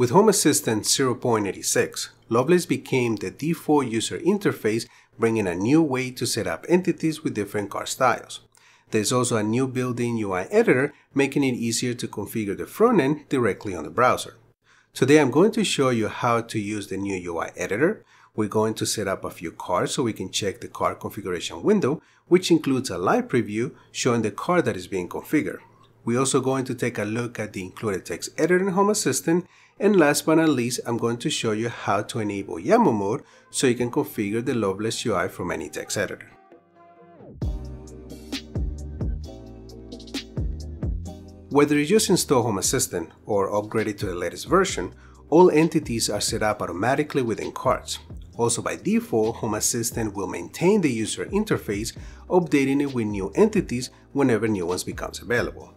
With Home Assistant 0.86, Lovelace became the default user interface, bringing a new way to set up entities with different card styles. There's also a new built-in UI editor, making it easier to configure the front end directly on the browser. Today I'm going to show you how to use the new UI editor. We're going to set up a few cards so we can check the card configuration window, which includes a live preview showing the card that is being configured. We're also going to take a look at the included text editor in Home Assistant and last but not least, I'm going to show you how to enable YAML mode so you can configure the Lovelace UI from any text editor. Whether you just install Home Assistant or upgrade it to the latest version, all entities are set up automatically within cards. Also by default, Home Assistant will maintain the user interface, updating it with new entities whenever new ones becomes available.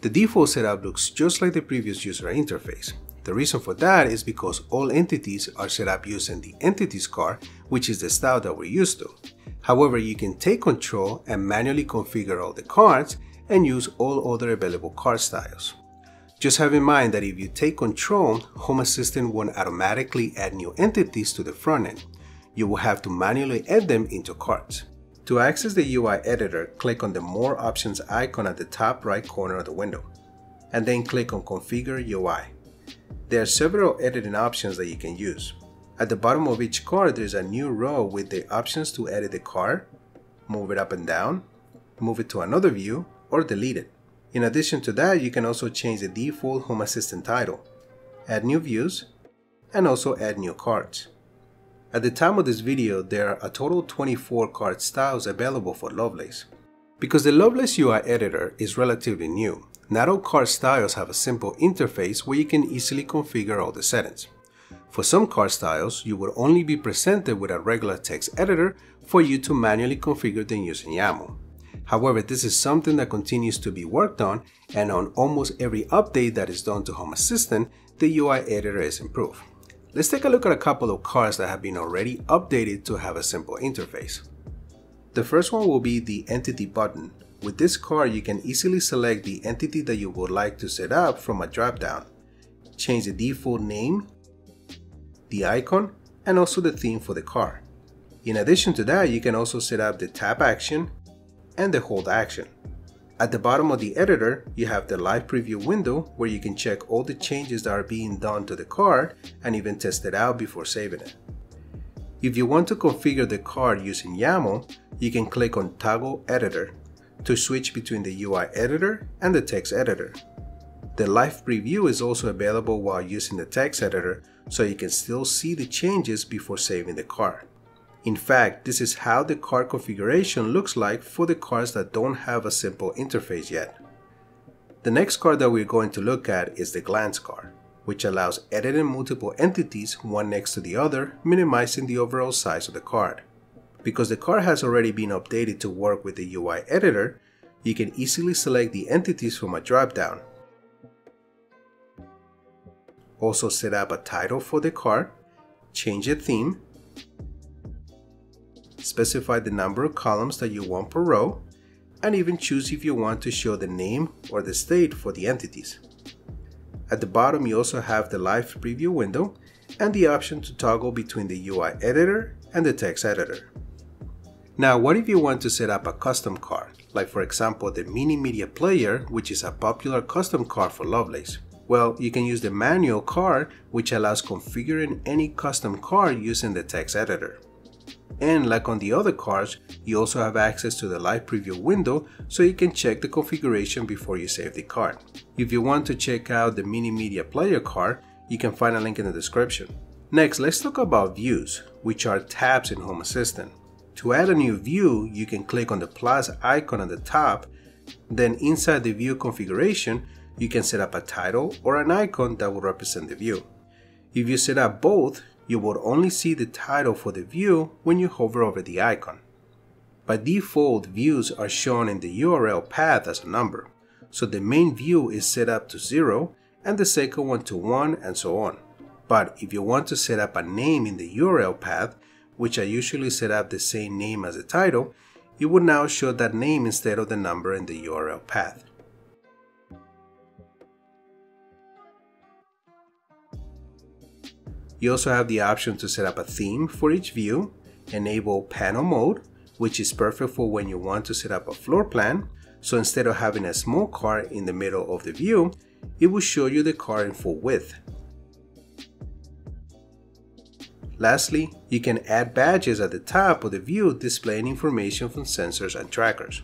The default setup looks just like the previous user interface. The reason for that is because all entities are set up using the entities card, which is the style that we're used to. However, you can take control and manually configure all the cards and use all other available card styles. Just have in mind that if you take control, Home Assistant won't automatically add new entities to the front end. You will have to manually add them into cards. To access the UI editor, click on the More Options icon at the top right corner of the window, and then click on Configure UI. There are several editing options that you can use. At the bottom of each card, there's a new row with the options to edit the card, move it up and down, move it to another view, or delete it. In addition to that, you can also change the default Home Assistant title, add new views, and also add new cards. At the time of this video, there are a total 24 card styles available for Lovelace. Because the Lovelace UI editor is relatively new, not all card styles have a simple interface where you can easily configure all the settings. For some card styles, you will only be presented with a regular text editor for you to manually configure them using YAML. However, this is something that continues to be worked on and on almost every update that is done to Home Assistant, the UI editor is improved. Let's take a look at a couple of cards that have been already updated to have a simple interface. The first one will be the Entity button, with this card, you can easily select the entity that you would like to set up from a dropdown. Change the default name, the icon, and also the theme for the card. In addition to that, you can also set up the tap action and the hold action. At the bottom of the editor, you have the live preview window where you can check all the changes that are being done to the card and even test it out before saving it. If you want to configure the card using YAML, you can click on Toggle Editor to switch between the UI editor and the text editor. The live preview is also available while using the text editor so you can still see the changes before saving the card. In fact, this is how the card configuration looks like for the cards that don't have a simple interface yet. The next card that we're going to look at is the glance card, which allows editing multiple entities one next to the other, minimizing the overall size of the card. Because the card has already been updated to work with the UI editor, you can easily select the entities from a dropdown. Also set up a title for the card, change the theme, specify the number of columns that you want per row, and even choose if you want to show the name or the state for the entities. At the bottom you also have the live preview window and the option to toggle between the UI editor and the text editor. Now, what if you want to set up a custom card, like for example the Mini Media Player, which is a popular custom card for Lovelace? Well, you can use the manual card, which allows configuring any custom card using the text editor. And like on the other cards, you also have access to the live preview window so you can check the configuration before you save the card. If you want to check out the Mini Media Player card, you can find a link in the description. Next, let's talk about views, which are tabs in Home Assistant. To add a new view, you can click on the plus icon at the top, then inside the view configuration, you can set up a title or an icon that will represent the view. If you set up both, you will only see the title for the view when you hover over the icon. By default, views are shown in the URL path as a number, so the main view is set up to 0 and the second one to 1 and so on. But if you want to set up a name in the URL path, which I usually set up the same name as the title, it would now show that name instead of the number in the URL path. You also have the option to set up a theme for each view, enable panel mode, which is perfect for when you want to set up a floor plan. So instead of having a small card in the middle of the view, it will show you the card in full width. Lastly, you can add badges at the top of the view displaying information from sensors and trackers.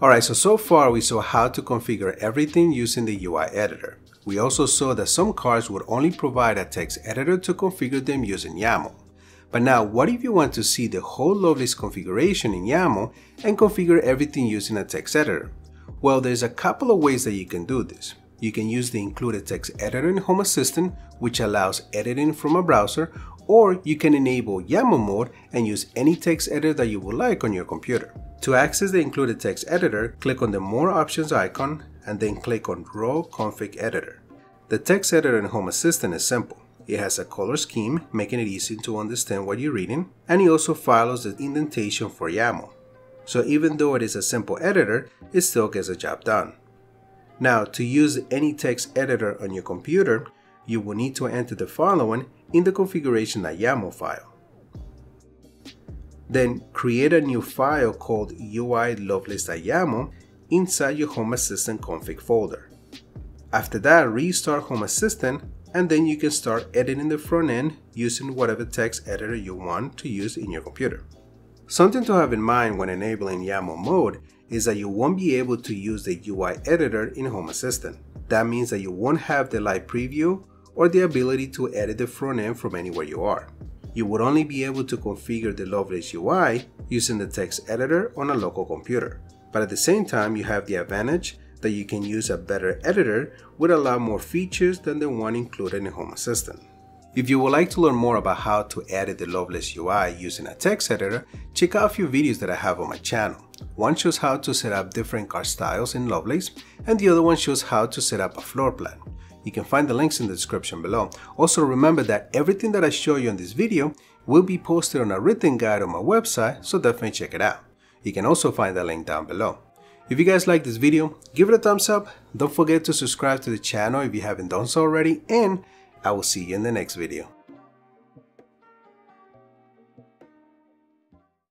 Alright, so so far we saw how to configure everything using the UI editor. We also saw that some cards would only provide a text editor to configure them using YAML. But now, what if you want to see the whole Lovelace configuration in YAML and configure everything using a text editor? Well, there's a couple of ways that you can do this. You can use the included text editor in Home Assistant, which allows editing from a browser, or you can enable YAML mode and use any text editor that you would like on your computer. To access the included text editor, click on the More Options icon and then click on Raw Config Editor. The text editor in Home Assistant is simple. It has a color scheme, making it easy to understand what you're reading, and it also follows the indentation for YAML. So even though it is a simple editor, it still gets the job done. Now, to use any text editor on your computer, you will need to enter the following in the configuration.yaml file. Then create a new file called UI inside your Home Assistant config folder. After that, restart Home Assistant and then you can start editing the front end using whatever text editor you want to use in your computer. Something to have in mind when enabling YAML mode is that you won't be able to use the UI editor in Home Assistant. That means that you won't have the live preview or the ability to edit the front end from anywhere you are. You would only be able to configure the Lovelace UI using the text editor on a local computer. But at the same time, you have the advantage that you can use a better editor with a lot more features than the one included in Home Assistant. If you would like to learn more about how to edit the Lovelace UI using a text editor, check out a few videos that I have on my channel. One shows how to set up different card styles in Lovelace, and the other one shows how to set up a floor plan. You can find the links in the description below. Also remember that everything that I show you in this video will be posted on a written guide on my website, so definitely check it out. You can also find the link down below. If you guys like this video, give it a thumbs up. Don't forget to subscribe to the channel if you haven't done so already, and I will see you in the next video.